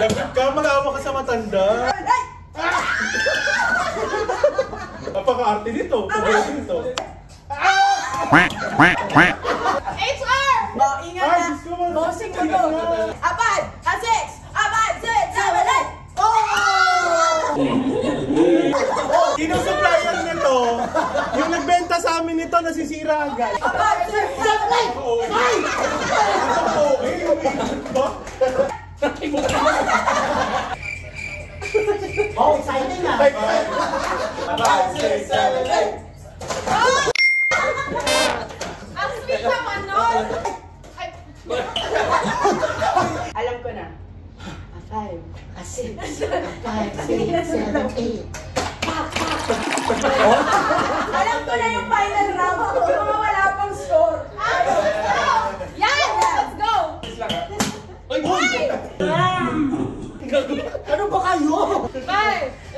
Dapat ka, mag-awa ka sa matanda. Napaka-arte nito. Pagkakas nito. quack, quack, quack. HR! Oh, ingat na. Bossing mo to. Apat, a six, apat, six, seven, eight. Oh! Sinusupplyan niya to. Yung nagbenta sa amin nito, nasisira agad. Apat, six, seven, eight. Ay! Ano po? Eh, umiikot ba? Oh, exciting ah. Five, six, seven, eight. Ang sweet. Alam ko na. A five, a six, eight. Alam ko na yung final round. Ano ba kayo? Six,